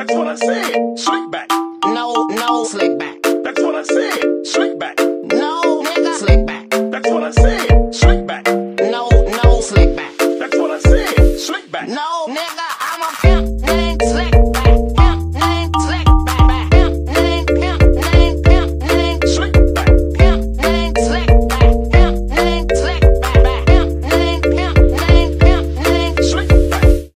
That's what I said. Slickback. No, no, slickback. That's what I said. Slickback. No, nigga, slickback. That's what I said. Slickback. No, no, slickback. That's what I said. Slickback. No, nigga,